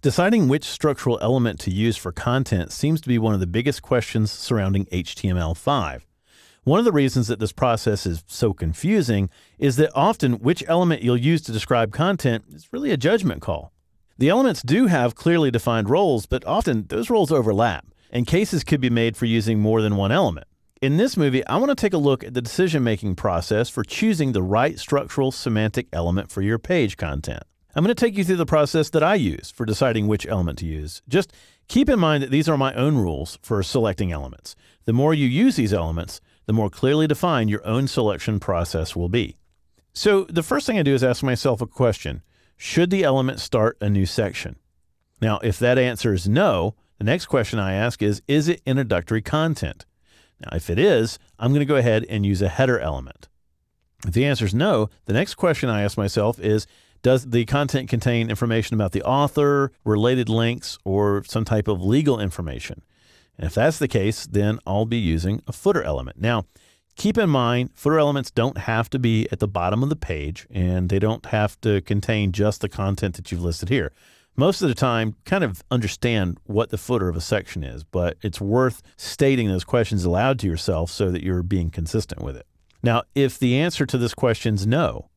Deciding which structural element to use for content seems to be one of the biggest questions surrounding HTML5. One of the reasons that this process is so confusing is that often which element you'll use to describe content is really a judgment call. The elements do have clearly defined roles, but often those roles overlap, and cases could be made for using more than one element. In this movie, I want to take a look at the decision making process for choosing the right structural semantic element for your page content. I'm going to take you through the process that I use for deciding which element to use. Just keep in mind that these are my own rules for selecting elements. The more you use these elements, the more clearly defined your own selection process will be. So, the first thing I do is ask myself a question Should the element start a new section? Now, if that answer is no, the next question I ask is Is it introductory content? Now, if it is, I'm going to go ahead and use a header element. If the answer is no, the next question I ask myself is Does the content contain information about the author, related links, or some type of legal information? And if that's the case, then I'll be using a footer element. Now, keep in mind, footer elements don't have to be at the bottom of the page and they don't have to contain just the content that you've listed here most of the time kind of understand what the footer of a section is, but it's worth stating those questions aloud to yourself so that you're being consistent with it. Now, if the answer to this question is no,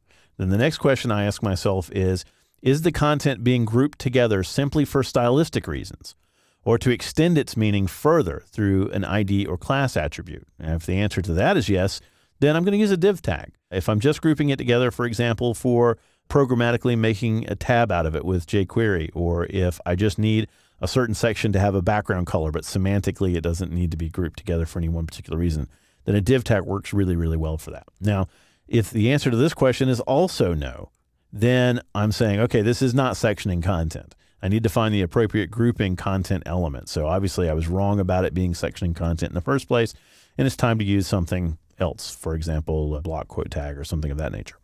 then the next question I ask myself is Is the content being grouped together simply for stylistic reasons? Or to extend its meaning further through an ID or class attribute? And if the answer to that is yes, then I'm going to use a div tag. If I'm just grouping it together, for example, for programmatically making a tab out of it with jQuery, or if I just need a certain section to have a background color, but semantically it doesn't need to be grouped together for any one particular reason, then a div tag works really, really well for that. Now, if the answer to this question is also no, then I'm saying, okay, this is not sectioning content. I need to find the appropriate grouping content element. So obviously, I was wrong about it being sectioning content in the first place, and it's time to use something else, for example, a block quote tag or something of that nature.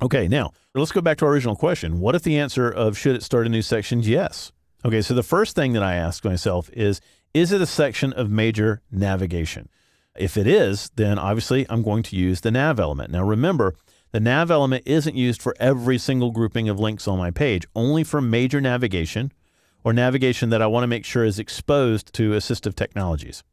Okay, now let's go back to our original question. What if the answer of should it start a new section is yes? Okay, so the first thing that I ask myself is is it a section of major navigation? If it is, then obviously I'm going to use the nav element. Now remember, the nav element isn't used for every single grouping of links on my page, only for major navigation or navigation that I want to make sure is exposed to assistive technologies.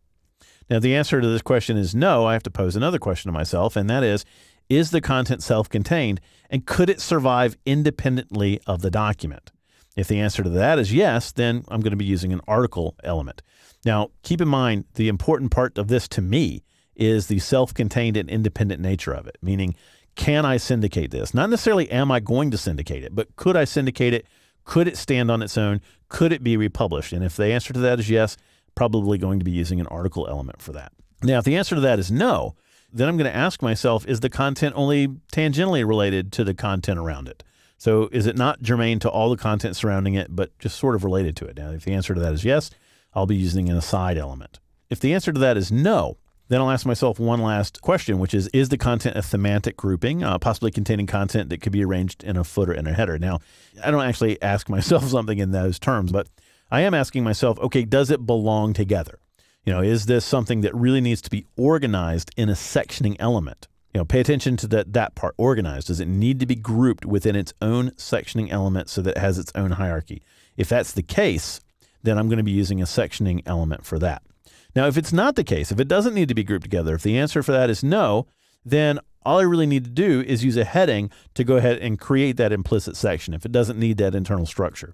Now, the answer to this question is no. I have to pose another question to myself, and that is is the content self contained and could it survive independently of the document? If the answer to that is yes, then I'm going to be using an article element. Now, keep in mind the important part of this to me is the self contained and independent nature of it, meaning, can I syndicate this? Not necessarily am I going to syndicate it, but could I syndicate it? Could it stand on its own? Could it be republished? And if the answer to that is yes, probably going to be using an article element for that. Now, if the answer to that is no, then I'm going to ask myself is the content only tangentially related to the content around it? So is it not germane to all the content surrounding it, but just sort of related to it? Now, if the answer to that is yes, I'll be using an aside element. If the answer to that is no, then I'll ask myself one last question, which is Is the content a thematic grouping, uh, possibly containing content that could be arranged in a footer and a header? Now, I don't actually ask myself something in those terms, but I am asking myself, okay, does it belong together? You know, is this something that really needs to be organized in a sectioning element? You know, pay attention to that that part organized. Does it need to be grouped within its own sectioning element so that it has its own hierarchy? If that's the case, then I'm going to be using a sectioning element for that. Now, if it's not the case, if it doesn't need to be grouped together, if the answer for that is no, then all I really need to do is use a heading to go ahead and create that implicit section if it doesn't need that internal structure.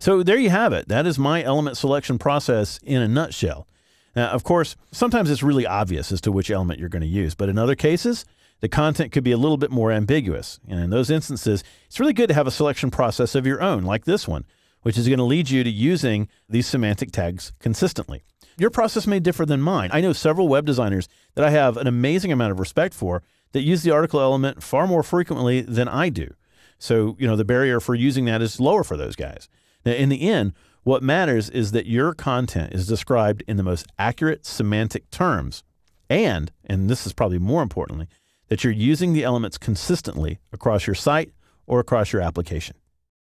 So there you have it. That is my element selection process in a nutshell. Now, of course, sometimes it's really obvious as to which element you're going to use, but in other cases, the content could be a little bit more ambiguous. And in those instances, it's really good to have a selection process of your own, like this one, which is going to lead you to using these semantic tags consistently. Your process may differ than mine. I know several web designers that I have an amazing amount of respect for that use the article element far more frequently than I do. So, you know, the barrier for using that is lower for those guys. Now, in the end, what matters is that your content is described in the most accurate semantic terms, and, and this is probably more importantly, that you're using the elements consistently across your site or across your application.